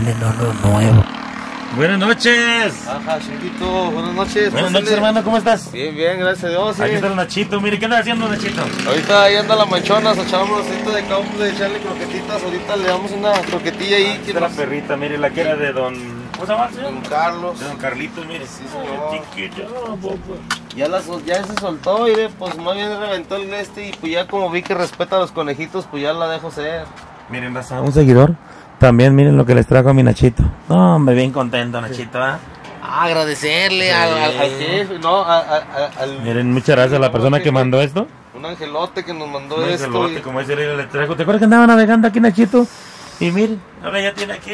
viene uno nuevo. Buenas noches. Ajá, chiquito, buenas noches. Buenas noches, hermano, ¿cómo estás? Bien, bien, gracias a Dios. sí. Aquí está el Nachito, mire, ¿qué anda haciendo Nachito? Ahorita ahí anda la manchona, echamos ahorita de campo de echarle croquetitas. Ahorita le damos una croquetilla ahí. Que está la perrita, mire, la que era de don... ¿Cómo se llama? Don Carlos. De don Carlitos, mire. Sí, señor. Ya, la, sol- ya se soltó y de, pues más bien reventó el este y pues ya como vi que respeta a los conejitos, pues ya la dejo ser. Miren, raza, un seguidor. También miren lo que les trajo a mi Nachito. No, hombre, bien contento, Nachito, ¿ah? Ah, agradecerle al, al- al jefe, no, a- a- al... Miren, muchas gracias a la persona que mandó esto. Un angelote que nos mandó Un esto. angelote, y- como ese le trajo. ¿Te acuerdas que andaba navegando aquí Nachito? Y miren, ahora ya tiene aquí.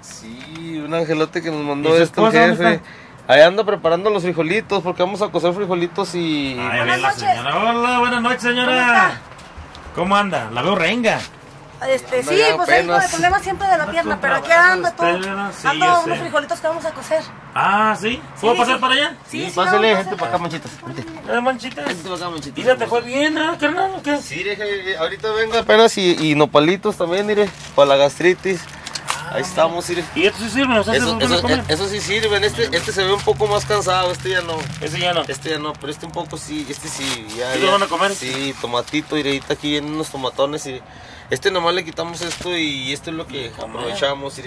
Sí, un angelote que nos mandó ¿Y su esto jefe. está? Ahí anda preparando los frijolitos porque vamos a cocer frijolitos y... Ay, ver la señora. Hola, buenas noches, señora. ¿Cómo anda? La veo renga. Este, sí, pues ahí con el problema siempre de la pierna, pero aquí ando ¿no? Sí, ando unos sé. frijolitos que vamos a cocer. Ah, ¿sí? ¿Puedo Sí, pasar sí. para allá? Sí, sí, pásale, gente para acá, manchitas. Vente. Eh, manchitas. Vente para acá, manchitas. Mira, te fue bien, ¿ah, carnal? ¿o qué? Sí, deje, ahorita vengo apenas y, y nopalitos también, mire, para la gastritis. Ahí estamos, mire. ¿Y esto sí sirve? ¿O sea, se Eso, eso sí sirven, este, este se ve un poco más cansado, este ya no. Ese ya no. Este ya no, pero este un poco sí, este sí, ya. ¿Sí ya. lo van a comer? Sí, tomatito, ahorita aquí vienen unos tomatones y este nomás le quitamos esto y esto es lo que aprovechamos.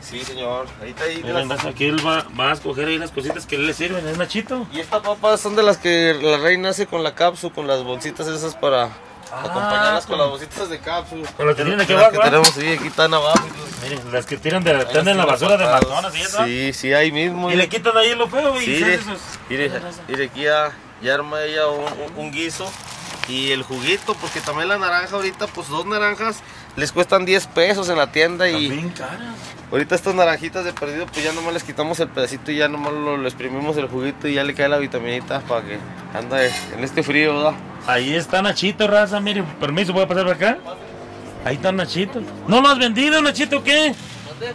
Sí, señor. Ahorita ahí. Miren, las- aquí él va, va a escoger ahí las cositas que le sirven, ¿es Nachito? Y estas papas son de las que la reina hace con la cápsula, con las bolsitas esas para acompañarlas con con- las bolsitas de cápsula. Con las que tienen aquí Las abajo, que ¿verdad? tenemos, sí, aquí están abajo. Miren, las que tiran de, Ahí están en la las basura de McDonald's y eso. Sí, sí, ahí mismo. Y le quitan ahí lo feo y Sí, mire, mire, aquí ya, ya arma ella un- un guiso y el juguito, porque también la naranja ahorita, pues dos naranjas les cuestan 10 pesos en la tienda y Bien caras. ahorita estas naranjitas de perdido, pues ya nomás les quitamos el pedacito y ya nomás lo, lo exprimimos el juguito y ya le cae la vitaminita para que anda en este frío, ¿verdad? Ahí está Nachito, raza, mire, permiso, ¿puedo pasar por acá? Ahí está Nachito. ¿No lo has vendido, Nachito, qué?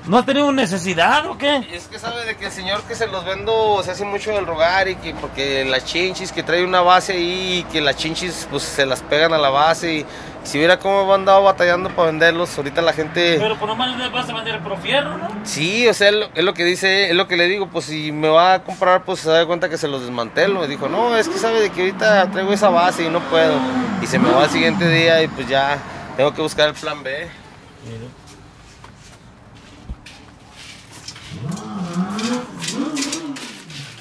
¿No has tenido necesidad o qué? Y es que sabe de que el señor que se los vendo se hace mucho del rogar y que porque las chinchis que trae una base ahí y que las chinchis pues se las pegan a la base y si viera cómo han andado batallando para venderlos, ahorita la gente... Pero por lo menos vas a vender el profierro, ¿no? Sí, o sea, es lo, que dice, es lo que le digo, pues si me va a comprar, pues se da cuenta que se los desmantelo. Me dijo, no, es que sabe de que ahorita traigo esa base y no puedo. Y se me va el siguiente día y pues ya tengo que buscar el plan B.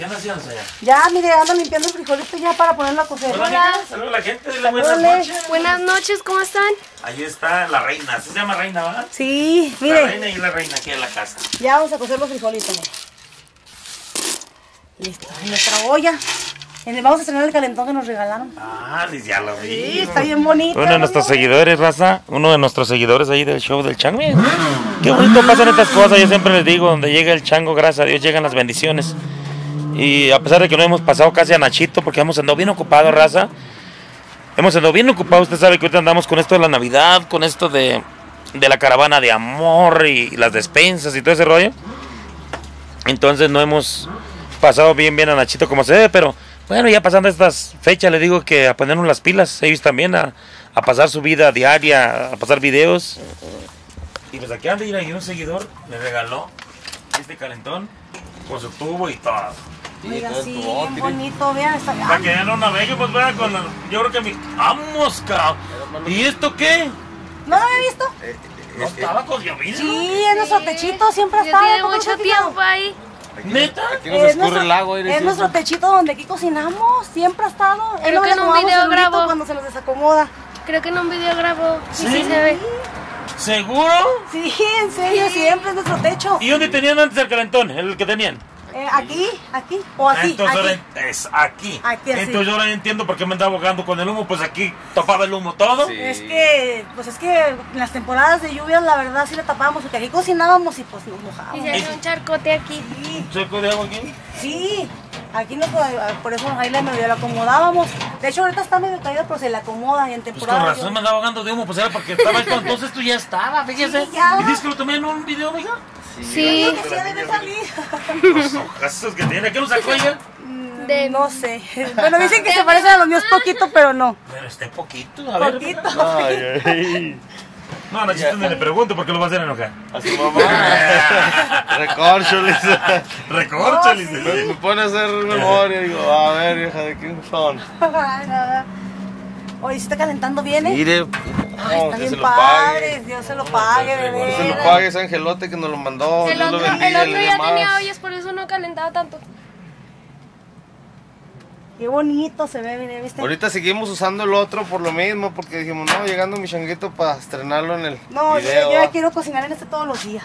¿Qué andas haciendo allá? Ya, mire, ando limpiando el frijolito ya para ponerlo a cocer. Hola, saludos a la gente, dile buenas Hola. noches. Buenas noches, ¿cómo están? Ahí está la reina, ¿sí se llama reina, ¿verdad? Sí, La mire, reina y la reina aquí en la casa. ya vamos a cocer los frijolitos. mire. Listo, en nuestra olla. Vamos a estrenar el calentón que nos regalaron. Ah, ya lo vi. Sí, está bien bonito. Uno de nuestros seguidores, raza, uno de nuestros seguidores ahí del show del chango. Miren, Qué bonito pasan estas cosas, yo siempre les digo, donde llega el chango, gracias a Dios, llegan las bendiciones. Y a pesar de que no hemos pasado casi a Nachito, porque hemos andado bien ocupados, raza. Hemos andado bien ocupados, usted sabe que ahorita andamos con esto de la Navidad, con esto de, de la caravana de amor y las despensas y todo ese rollo. Entonces no hemos pasado bien bien a Nachito como se debe, pero bueno, ya pasando estas fechas le digo que a ponernos las pilas, ellos también a, a pasar su vida diaria, a pasar videos. Y pues aquí anda, y un seguidor le regaló este calentón con su tubo y todo. Oiga, sí, bien bonito, vean. Está... Para que ya no navegue, pues vea con la- Yo creo que mi... ¡Vamos, cabrón! ¿Y esto qué? ¿No lo había visto? ¿No estaba con llovina? Sí, es nuestro techito, siempre Ya está. tiene ¿no te mucho tiempo ahí. ¿Neta? Aquí nos escurre el agua. es sí. nuestro techito donde aquí cocinamos, siempre ha estado. Creo luego que en un video grabó. cuando se los desacomoda. Creo que en un video grabó. Sí, ¿Sí? sí, se ve. ¿Seguro? Sí, en serio, siempre es nuestro techo. ¿Y dónde tenían antes el calentón? El que tenían. Eh, aquí, aquí, o aquí, Entonces aquí. ahora es aquí. Aquí, así. Entonces yo ahora entiendo por qué me andaba ahogando con el humo, pues aquí topaba el humo todo. Sí. Es que, pues es que en las temporadas de lluvia la verdad sí le tapábamos, porque aquí cocinábamos y pues nos Y mojábamos. se hace un charcote aquí. Sí, ¿Un seco de agua aquí? sí, aquí nos, por eso ahí le medio le acomodábamos. De hecho ahorita está medio caído, pero se le acomoda y en Pues temporada con de razón lluvia- me andaba ahogando de humo, pues era porque estaba esto, entonces esto ya estaba, fíjese. Sí, ya. ¿Y dices que lo tomé en un video, mija? Sí, que sí debe salir. Los ojazos que tiene, ¿qué lo sacó ella? de No sé. Bueno, dicen que se parecen a los míos poquito, pero no. Pero este poquito, a ver. Poquito. Ay, ay. No, Nachito ni le pregunto porque lo va a hacer enojar. A su mamá. Recórcholes. Recórchale, Me, me pone a hacer memoria y digo, a ver, vieja, ¿de quién son? Ay, nada. Oye, ¿se está calentando bien, eh? Mire, Ay, no, está que bien se lo padre, pague. Dios se lo pague, bebé. Que se lo pague ese angelote que nos lo mandó. El Dios lo otro, el ya tenía ollas, por eso no calentaba tanto. Qué bonito se ve, mire, ¿viste? Ahorita seguimos usando el otro por lo mismo, porque dijimos, no, llegando mi changuito para estrenarlo en el No, yo, video. yo ya quiero cocinar en este todos los días.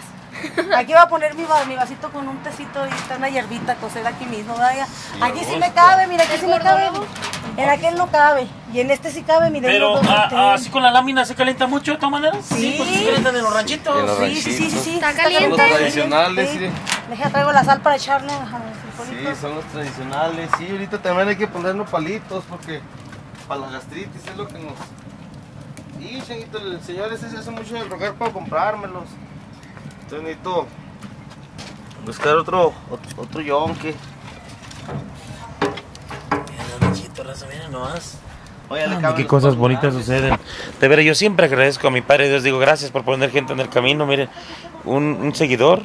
Aquí voy a poner mi, va- mi vasito con un tecito y está una hierbita cocida aquí mismo, ¿verdad? Aquí sí me cabe, mira, aquí sí me cabe. En aquel no cabe. Y en este sí cabe, mire. Pero dos ah, ah, así con la lámina se calienta mucho de todas maneras. Sí. pues se calientan en los ranchitos. En los Sí, sí, sí, sí, sí. Está caliente. Los caliente. tradicionales, Sí. sí. Deja, traigo la sal para echarle a los Sí, son los tradicionales. Sí, ahorita también hay que ponernos palitos porque para la gastritis es lo que nos. Y, changuito, el señor ese se hace mucho del rogar para comprármelos. Entonces necesito buscar otro, otro, otro yonque. Mira, Nachito, raza, mira nomás. Caben qué cosas bonitas suceden. De veras, yo siempre agradezco a mi Padre Dios. Digo, gracias por poner gente en el camino. Miren, un, un seguidor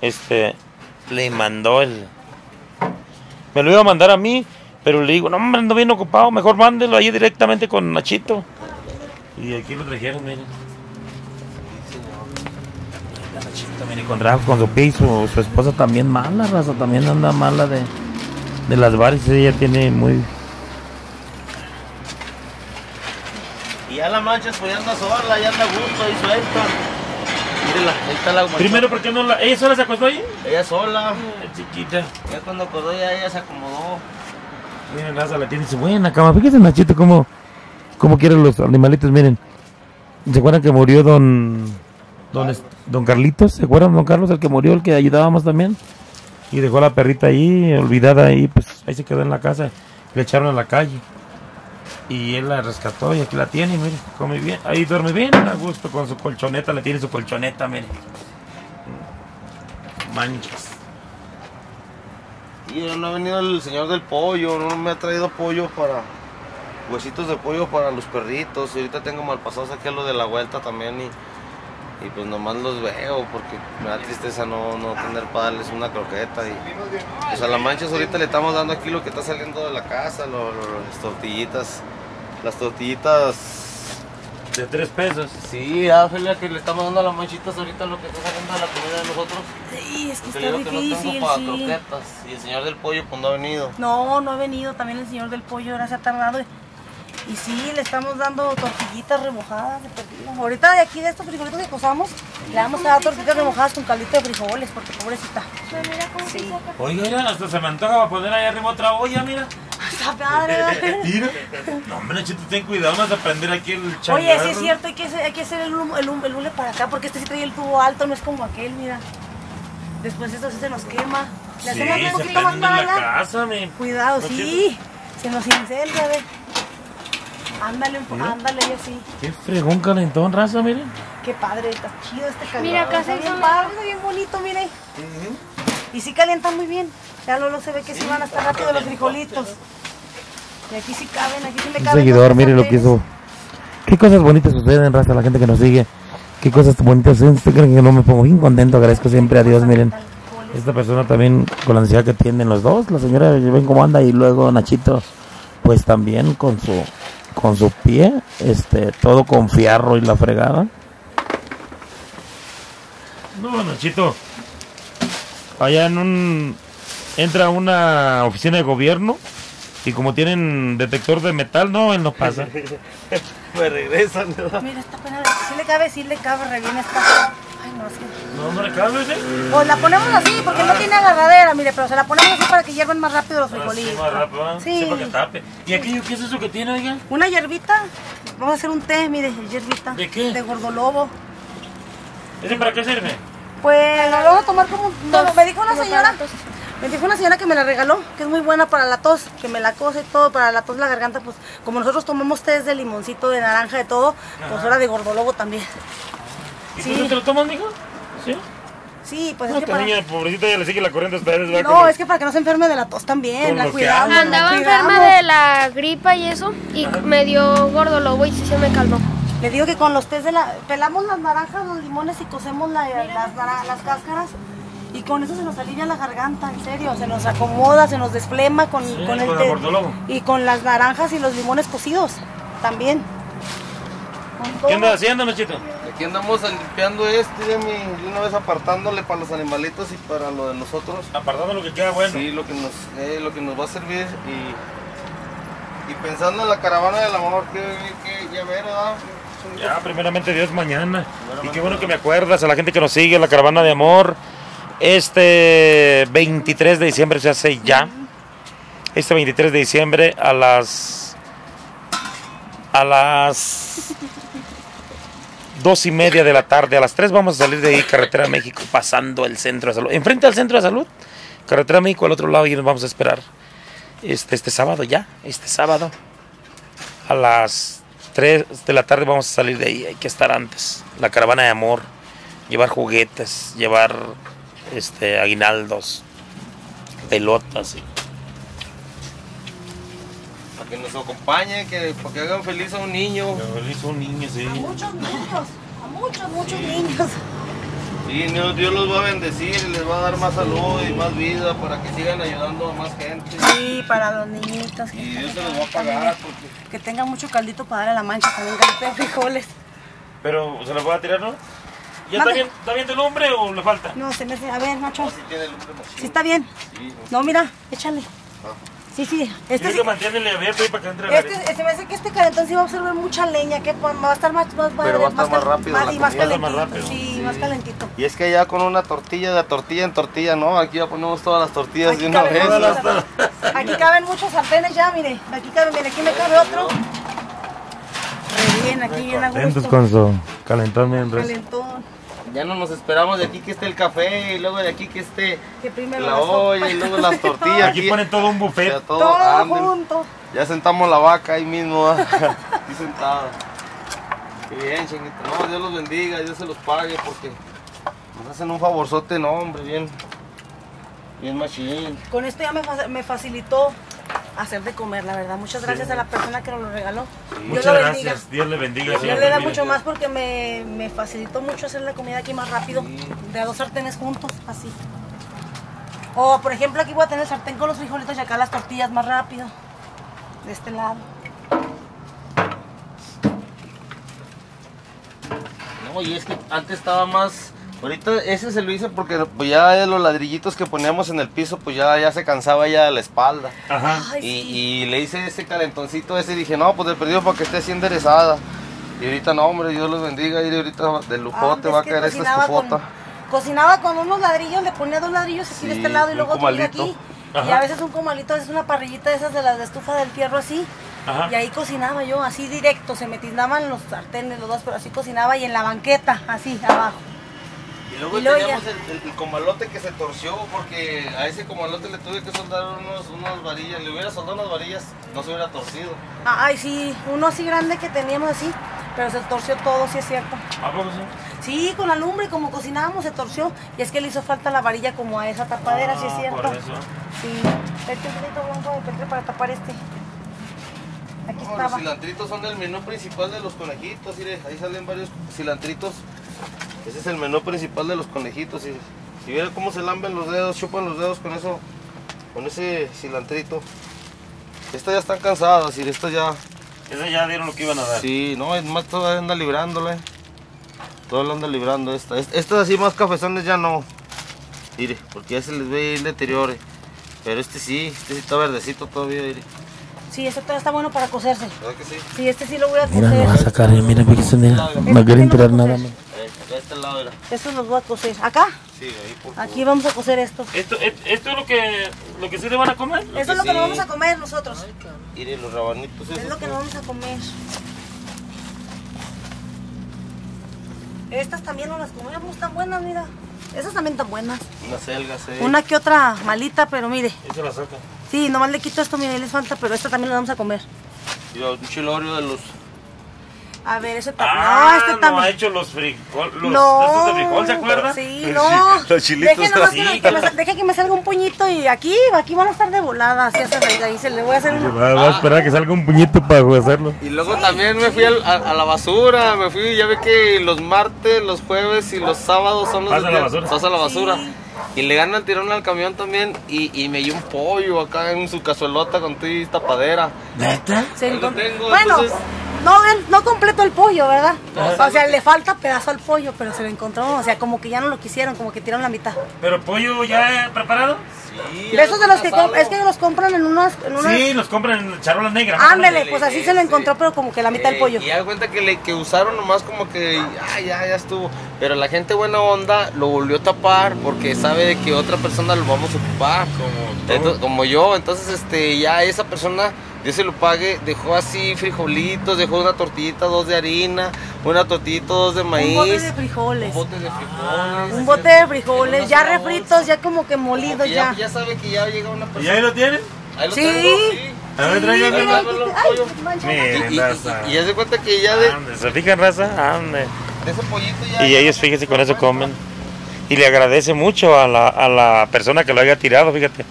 este, le mandó el. Me lo iba a mandar a mí, pero le digo, no, hombre, ando bien ocupado. Mejor mándelo ahí directamente con Nachito. Y aquí lo trajeron, miren. Nachito, miren, con su pie y su, su esposa también mala, raza. También anda mala de, de las varices. Ella tiene muy. Y ya la mancha pues ya anda sola, ya anda a gusto ahí suelta. Mírela, ahí está la mancha. Primero, ¿por qué no la.? ¿Ella sola se acostó ahí? Ella sola. chiquita. Ya cuando acordó ya ella se acomodó. Miren, Raza la tiene su buena cama. Fíjense, Nachito, cómo, cómo quieren los animalitos. Miren, ¿se acuerdan que murió don, don, don Carlitos? ¿Se acuerdan, don Carlos, el que murió, el que ayudábamos también? Y dejó a la perrita ahí, olvidada ahí, pues ahí se quedó en la casa. Le echaron a la calle. Y él la rescató y aquí la tiene, miren, come bien. Ahí duerme bien, a gusto con su colchoneta, le tiene su colchoneta, miren. Manchas. Y no ha venido el señor del pollo, no me ha traído pollo para. Huesitos de pollo para los perritos. Y ahorita tengo mal pasado, saqué lo de la vuelta también. Y, y pues nomás los veo porque me da tristeza no, no tener para darles una croqueta. Y, pues a la manchas ahorita le estamos dando aquí lo que está saliendo de la casa, lo- lo- las tortillitas. Las tortillitas. De tres pesos. Sí, Áfela, que le estamos dando a las manchitas ahorita lo que está saliendo de la comida de nosotros. Sí, es que Porque está digo que no difícil, tengo para sí. croquetas. Y el señor del pollo pues no ha venido. No, no ha venido también el señor del pollo, ahora se ha tardado. Y sí, le estamos dando tortillitas remojadas de perdido. Ahorita de aquí de estos frijolitos que cosamos, le vamos a dar tortillitas remojadas con caldito de frijoles, porque pobrecita. Mira cómo Sí. se saca. Oiga, mira, hasta se me antoja para poner ahí arriba otra olla, mira. Está padre. Mira. No, hombre, Nachito, ten cuidado, no vas a prender aquí el changarro. Oye, sí es cierto, hay que hacer, hay que hacer el, el, hule para acá, porque este sí trae el tubo alto, no es como aquel, mira. Después esto sí se nos quema. Le Sí, hacemos un poquito más para allá. Cuidado, No sí. Se nos incendia, ve. Ándale, un po- ándale, y así. Qué fregón calentón, raza, miren. Qué padre, está chido este calor. Mira, acá está se bien hizo- padre, está bien bonito, mire. Y sí calientan muy bien. Ya luego se ve que sí van a estar rápido los frijolitos. Y aquí sí caben, aquí sí le Un caben. seguidor, los mire lo que hizo. Qué cosas bonitas suceden, raza, la gente que nos sigue. Qué cosas bonitas suceden. ¿Ustedes creen que no me pongo bien contento? Agradezco siempre a Dios, miren. Esta persona también con la necesidad que tienen los dos, la señora ven cómo anda y luego Nachito, pues también con su con su pie, este, todo con fierro y la fregada. No, Nachito. Allá en un entra a una oficina de gobierno y como tienen detector de metal, no, él no pasa. Me regresan. Mira, esta pena. Sí le cabe, sí le cabe re bien esta. No. No, no le cabe, ¿eh? Pues la ponemos así, porque no tiene agarradera, mire, pero se la ponemos así para que hiervan más rápido los Así frijolitos. más rápido, ¿eh? Sí. Sí, para que tape. ¿Y aquello qué es eso que tiene, oiga? Una hierbita. Vamos a hacer un té, mire, hierbita. ¿De qué? De gordolobo. ¿Ese para qué sirve? Pues lo vamos a tomar como. Tos, me dijo una señora. Me dijo una señora que me la regaló, que es muy buena para la tos, que me la cose y todo, para la tos, la garganta, pues como nosotros tomamos té de limoncito, de naranja, de todo, pues ahora de gordolobo también. ¿Y Sí. tú no te lo tomas, mijo? Sí. Sí, pues No, es que esta para... niña pobrecita ya le sigue la corriente a ustedes, ¿verdad? No, Como- es que para que no se enferme de la tos también, la cuidamos. la Andaba cuidamos. enferma de la gripa y eso, y me dio gordo lobo y sí se me calmó. Le digo que con los tés de la... Pelamos las naranjas, los limones y cocemos la- las, las cáscaras. Y con eso se nos alivia la garganta, en serio. Se nos acomoda, se nos desflema con, Sí, con el con el gordolobo. Y con las naranjas y los limones cocidos también. ¿Qué andas haciendo, Nachito? Aquí andamos limpiando este, de una vez apartándole para los animalitos y para lo de nosotros. Apartando lo que queda bueno. Sí, lo que nos, eh, lo que nos va a servir y, y pensando en la caravana del amor, que, que ya ver, ¿verdad? Ya, primeramente Dios mañana. Y qué bueno que me acuerdas a la gente que nos sigue, la caravana de amor. Este 23 de diciembre se hace ya. Este 23 de diciembre a las. A las. Dos y media de la tarde. A las 3 vamos a salir de ahí, Carretera México, pasando el centro de salud. Enfrente al centro de salud. Carretera México al otro lado y nos vamos a esperar. Este, este sábado ya. Este sábado. A las 3 de la tarde vamos a salir de ahí, hay que estar antes. La caravana de amor, llevar juguetes, llevar este aguinaldos, pelotas. y- Para que nos acompañen, que, para que hagan feliz a un niño. un niño, sí. A muchos niños, a muchos, muchos niños. Y Dios Dios los va a bendecir y les va a dar más salud y más vida para que sigan ayudando a más gente. Sí, para los niñitos. Y Dios se los va a pagar porque Que tengan mucho caldito para darle a la mancha, también caldito de frijoles. Pero, ¿se lo voy a tirar, no? ¿Ya está bien, está bien de lumbre o le falta? No, se me hace. A ver, Nacho. sí tiene lumbre machín. Sí está bien. Sí, No, mira, échale. Sí, sí. Este, sí- que mantenerle abierto ahí para que entre la este, se me hace que este calentón sí va a absorber mucha leña, que va a estar más, más, Pero va a estar más rápido y más calentito. Sí, más calentito. Y es que ya con una tortilla, de tortilla en tortilla, ¿no? Aquí ya ponemos todas las tortillas Aquí de una vez. Aquí caben muchos sartenes ya, mire. Aquí caben, mire, aquí me cabe otro. Re bien, aquí bien a gusto. con su calentón bien Calentón. Ya no nos esperamos de aquí que esté el café y luego de aquí que esté Que la olla y luego las tortillas. Aquí ponen todo un O sea, buffet. todo, Todo anden. junto. Ya sentamos la vaca ahí mismo, aquí sentada. Qué bien, chinguito. No, Dios los bendiga, Dios se los pague porque nos hacen un favorzote, no, hombre, bien. Bien machín. Con esto ya me, fa- me facilitó hacer de comer, la verdad. Muchas gracias a la persona que nos lo regaló. Dios Muchas lo bendiga. gracias. Dios le bendiga. Dios le da mucho más porque me, me facilitó mucho hacer la comida aquí más rápido. De a dos sartenes juntos, así. O por ejemplo aquí voy a tener el sartén con los frijolitos y acá las tortillas más rápido. De este lado. No, y es que antes estaba más. Ahorita ese se lo hice porque pues ya de los ladrillitos que poníamos en el piso, pues ya, ya se cansaba ya de la espalda. Ajá. Ay, Y, sí. y le hice ese calentoncito ese y dije, no, pues de perdido para que esté así enderezada. Y ahorita no, hombre, Dios los bendiga. Y ahorita de Ah, lujote es va a caer esta con- estufota. Cocinaba con unos ladrillos, le ponía dos ladrillos aquí de Sí, este lado y luego otro de aquí. Y a veces un comalito, es una parrillita de esas de las de estufa del fierro así. Ajá. Y ahí cocinaba yo, así directo, se me tiznaban los sartenes los dos, pero así cocinaba y en la banqueta, así abajo. Y luego Y teníamos el, el- el comalote que se torció porque a ese comalote le tuve que soldar unos, unas varillas. Le hubiera soldado unas varillas, no se hubiera torcido. Ah, Ay, sí, uno así grande que teníamos así, pero se torció todo, sí es cierto. ¿A poco sí? Sí, con la lumbre, como cocinábamos, se torció. Y es que le hizo falta la varilla como a esa tapadera, sí es Ah, cierto. por eso. Sí, este pelito blanco de petre para tapar este. Aquí No, estaba. los cilantritos son el menú principal de los conejitos. mire, ahí salen varios cilantritos. Ese es el menú principal de los conejitos. Y, si viera cómo se lamben los dedos, chupan los dedos con eso, con ese cilantrito. Estas ya están cansadas y estas ya. Esas ya dieron lo que iban a dar. Sí, no, es más todavía anda librándola. Todo lo anda librando esta. Est- Estas así más cafezones ya no. Mire, porque ya se les ve el deteriore. Pero este sí, este sí está verdecito todavía, mire. Sí, este todavía está bueno para cocerse. ¿Verdad que sí? Sí, este sí lo voy a Mira, lo va a cocer. sacar, eh, mira, porque se mira. No quiere enterar nada más. Acá a este lado era. Estos los voy a cocer. ¿Acá? Sí, ahí por favor. Aquí vamos a cocer estos. Esto, es- esto es lo que, lo que sí le van a comer. Eso es lo que sí. nos vamos a comer nosotros. Mire los rabanitos Es esos. lo que nos vamos a comer. Estas también no las comemos, están buenas, mira. Esas también están buenas. Unas selgas, eh. Una que otra malita, pero mire. Eso la saca. Sí, nomás le quito esto, mire, ahí les falta, pero esta también la vamos a comer. Mira, un chilorio de los. A ver, ese está. Ah, no, este no, también. ha hecho los frijoles, los no. de frijol, ¿se acuerdan? Sí, no. los chilitos Deje, nomás así. que, que me, que me salga un puñito y aquí, aquí van a estar de volada. Así hace reír. Ahí se le voy a hacer un. Va, va a esperar a que salga un puñito para hacerlo. Y luego también me fui al- a, a la basura, me fui, ya ve que los martes, los jueves y los sábados son los Pasa de- la basura. pasa la basura. Sí. Y le ganan el tirón al camión también y, y me dio un pollo acá en su cazuelota con tu tapadera. ¿Neta? lo tengo, bueno, entonces- no, no completo el pollo, ¿verdad? o sea, le falta pedazo al pollo, pero se lo encontró. O sea, como que ya no lo quisieron, como que tiraron la mitad. ¿Pero pollo ya preparado? Sí, De esos de los que es que los compran en unas. En unas Sí, los compran en charola negra. Ándele, pues así se lo encontró, pero como que la mitad del Eh, pollo. Y da cuenta que, le, que usaron nomás como que, ah, ya, ya estuvo. Pero la gente buena onda lo volvió a tapar porque sabe de que otra persona lo vamos a ocupar. Como, Entonces, como yo. Entonces, este, ya esa persona, Dios se lo pague, dejó así frijolitos, dejó una tortillita, dos de harina, una tortillita, dos de maíz. Un bote de frijoles. Un bote de frijoles. Un bote de frijoles, ya refritos, ya como que Como molidos que ya, ya. ya sabe que ya llega una ¿Y persona. ahí lo tienen? Ahí lo Sí. tengo, sí. A ver. Miren, Y, y, y, y ya se cuenta que ya de, Ande, ¿Se fijan, raza? Ande. de ese pollito ya. Y ellos, fíjense, con eso comen. Y le agradece mucho a la, a la persona que lo haya tirado, fíjate.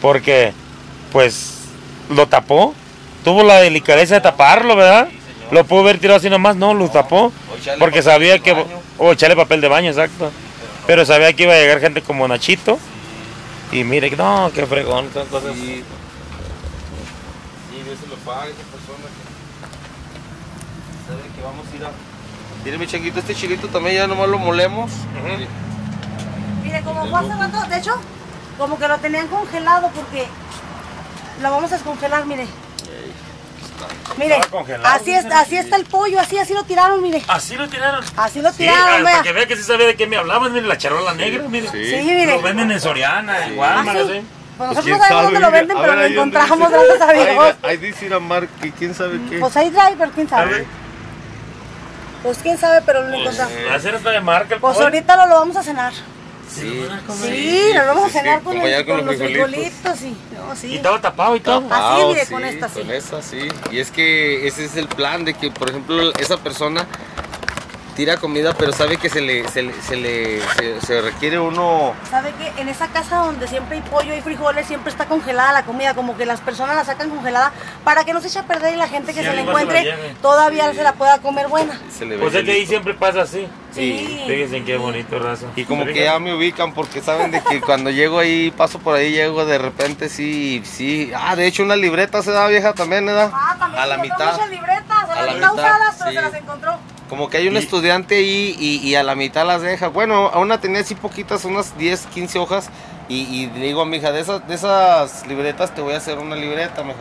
Porque, pues, lo tapó. Tuvo la delicadeza de taparlo, ¿verdad? Lo pudo haber tirado así nomás, no, lo tapó. Porque sabía que... O echarle papel de baño, exacto. Pero sabía que iba a llegar gente como Nachito. Y mire, no, qué fregón, son cosas... Sí. Sí, Dios se lo paga esa persona que sabe que vamos a ir a. Mire mi changuito, este chilito también ya nomás lo molemos. Ujú. Mire, como fue hace rato, de hecho, como que lo tenían congelado porque lo vamos a descongelar, mire. Mire, así es, así está el pollo, así, así lo tiraron, mire. Así lo tiraron. Así lo tiraron, ah, vea. para que vea que sí sabía de qué me hablaban, mire, la charola negra, mire. Sí. Sí, mire. Lo venden en Soriana, en Ah, Walmart, sí. así. Pues Pues, nosotros no sabemos dónde lo venden, pero lo encontramos, dice- gracias a Dios. Ahí, dice la marca, quién sabe qué. Pues ahí trae, pero quién sabe. Pues quién sabe, pero lo encontramos. Va a ser de marca el Pues pollo. ahorita lo, lo vamos a cenar. Sí. Sí, lo vamos a cenar con, acompañar el- con con los frijolitos. frijolitos. y, no, Y sí. estaba tapado y todo. Así, Ah, mire, sí, con esta, sí. Con esa, sí. Y es que ese es el plan de que, por ejemplo, esa persona tira comida, pero sabe que se le, se le, se, le- se- se requiere uno. ¿Sabe que En esa casa donde siempre hay pollo y frijoles, siempre está congelada la comida, como que las personas la sacan congelada para que no se eche a perder y la gente que Sí, se la encuentre todavía se la pueda comer buena. Se le ve Pues es que ahí siempre pasa así. Sí. Fíjense qué bonito, raza. Y como ¿Se que ya me ubican porque saben de que cuando llego ahí, paso por ahí, llego de repente, sí, sí. Ah, de hecho una libreta se da vieja también, ¿verdad? Ah, también a la mitad. muchas libretas, a, A la la mitad mitad, usadas, pero sí. se las encontró. Como que hay un Y- estudiante ahí y, y a la mitad las deja. Bueno, a una tenía así poquitas, unas 10, 15 hojas. Y, y le digo a mi hija, de esas, de esas libretas te voy a hacer una libreta, mija.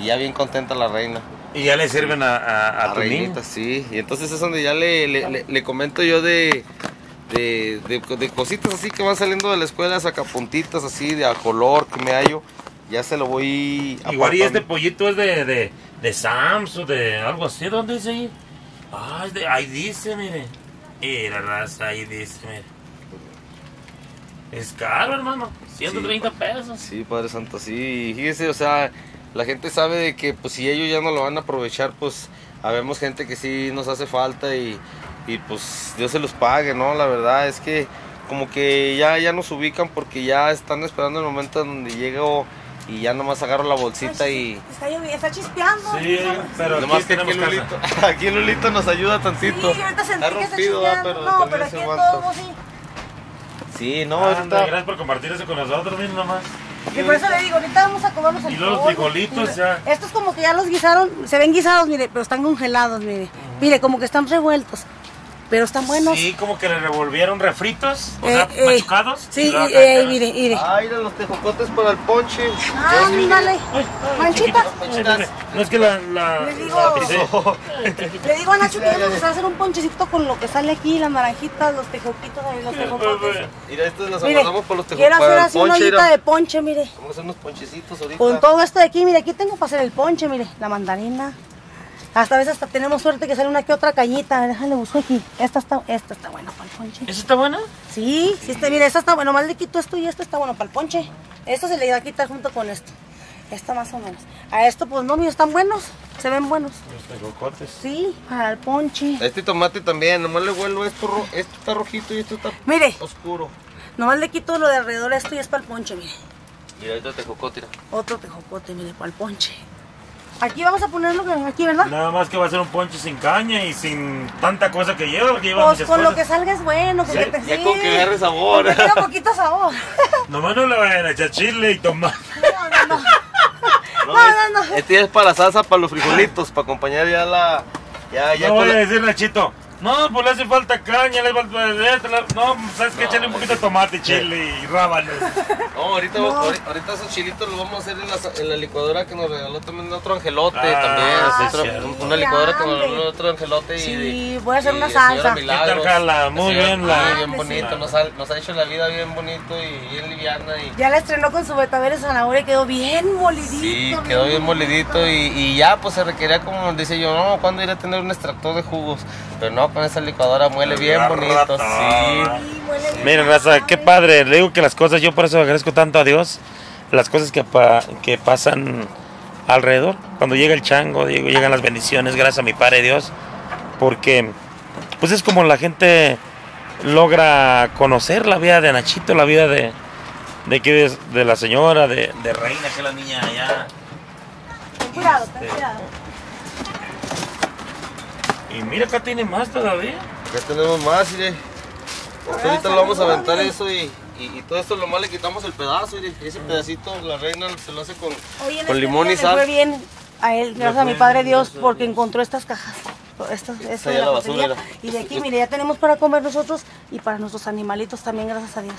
Y ya bien contenta la reina. Y ya le sirven a, a, a La tu niño. reinita, sí. Y entonces es donde ya le, le, le- le comento yo de, de, de- de cositas así que van saliendo de la escuela, sacapuntitas así, de a color que me hallo. Ya se lo voy Igual y este apartando. pollito es de, de, de Sams o de algo así. ¿Dónde dice ahí? Es de, ahí dice, mire. Mira, raza, ahí dice, mire. Es caro, hermano. 130 pesos. Sí, Padre Santo, sí. Y Fíjese, o sea, la gente sabe de que pues si ellos ya no lo van a aprovechar, pues habemos gente que sí nos hace falta y, y, pues Dios se los pague, ¿no? La verdad es que como que ya, ya nos ubican porque ya están esperando el momento en donde llego y ya nomás agarro la bolsita y... Está, llovi- está chispeando. Sí, pero aquí Nomás que aquí tenemos Lulito, aquí Lulito nos ayuda Sí, tantito. ahorita sentí Está que está rompido, ¿verdad? chispeando. pero No, pero aquí todo sí. Sí, no, Anda, ahorita... gracias por compartir eso con nosotros, miren nomás. Y por eso le digo, ahorita vamos a comernos el Y los frijolitos, ya. Estos como que ya los guisaron, se ven guisados, mire, pero están congelados, mire. Mire, como que están revueltos. Pero están buenos. Sí, como que le revolvieron refritos, o Eh, sea, eh, machucados. y Sí, luego y- acá- eh, mire, mire. Ah, mira los tejocotes para el ponche. Ah, mírale. Ay, ay. Ay, mire, No es que la... la, Le digo- la. Le digo a Nacho que vamos a hacer un ponchecito con lo que sale aquí, las naranjitas, los tejoquitos, ahí, los tejocotes. Mira, estos los Mire, aguardamos por los quiero tejocotes. hacer Para el así una ollita de ponche, mire. Vamos a hacer unos ponchecitos ahorita. Con todo esto de aquí, mire, aquí tengo para hacer el ponche, mire, la mandarina. Hasta a veces hasta tenemos suerte que sale una que otra cañita. Déjale busco aquí. Esta está, esta está buena para el ponche. ¿Eso está bueno? Sí, sí está, mire, esta está bueno. Más le quito esto y esto está bueno para el ponche. Esto se le da a quitar junto con esto. Esta más o menos. A esto, pues no, mío, están buenos. Se ven buenos. Los tejocotes. Sí, para el ponche. Este tomate también, nomás le vuelvo esto, ro- esto está rojito y esto está Mire, oscuro. nomás le quito lo de alrededor a esto y es para el ponche, mire. Y ahorita te jocó, tira. Otro tejocote, mire, para el ponche. Aquí vamos a ponerlo que- aquí, ¿verdad? Nada más que va a ser un ponche sin caña y sin tanta cosa que lleva, porque lleva Pues muchas con lo que salga es bueno, con Sí, que te ya sí, con que agarre sabor. con que tenga poquito sabor. Nomás no le vayan a echar chile y tomate. No, no, no. No, no, no. Este es para la salsa, para los frijolitos, para acompañar ya la... Ya, ya no voy a la- decir, Nachito. No, pues le hace falta caña, le falta esto, la- No, sabes que echarle un poquito de tomate, chile y rábanos. No, ahorita, ahorita, ahorita esos chilitos los vamos a hacer en la, en la licuadora que nos regaló también otro angelote Ah, también. sí, otro- una licuadora que nos regaló otro angelote y... Sí, voy a hacer y una salsa. Milagros. ¿Qué tal, Carla? Muy bien, la- Muy bien bonito, nos ha, nos ha hecho la vida bien bonito y bien liviana y... Ya la estrenó con su betabel y zanahoria y quedó bien molidito. Sí, quedó bien molidito y, y ya pues se requería como dice yo, no, ¿cuándo ir a tener un extractor de jugos? Pero no, con esa licuadora muele bien bonito, sí. Sí, bien Miren, raza, qué padre. Le digo que las cosas, yo por eso agradezco tanto a Dios, las cosas que, pa- que pasan alrededor. Cuando llega el chango, digo, llegan las bendiciones, gracias a mi Padre Dios, porque pues es como la gente logra conocer la vida de Nachito, la vida de, de, aquí de, de la señora, de, de Reina, que es la niña allá. Ten cuidado, ten Este- cuidado. Y mira, acá tiene más todavía. Ya tenemos más, mire. Ahorita lo vamos a aventar eso y, y, y todo esto nomás le quitamos el pedazo, mire. Ese pedacito la reina se lo hace con, Hoy en con este limón y le fue sal. bien a él, gracias a mi Padre Dios, porque encontró estas cajas. Estas, esto allá de la batería. basura. Y de aquí, mire, ya tenemos para comer nosotros y para nuestros animalitos también, gracias a Dios.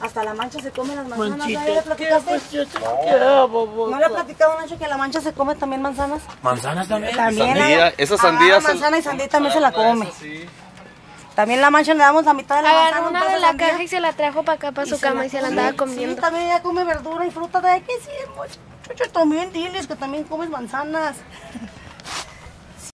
Hasta la mancha se come las manzanas. ¿no le platicaste? ¿No le ha platicado Nacho que la mancha se come también manzanas? Manzanas también. También. Sandía, esa Ah, sandía manzana y sandía también se la Ah, come. sí. También la mancha le damos la mitad de la Agarró una de la sandía, caja y se la trajo para acá, para su cama la y se la andaba Sí, comiendo. también ella come verdura y fruta. De que sí, muchacho, también diles que también comes manzanas.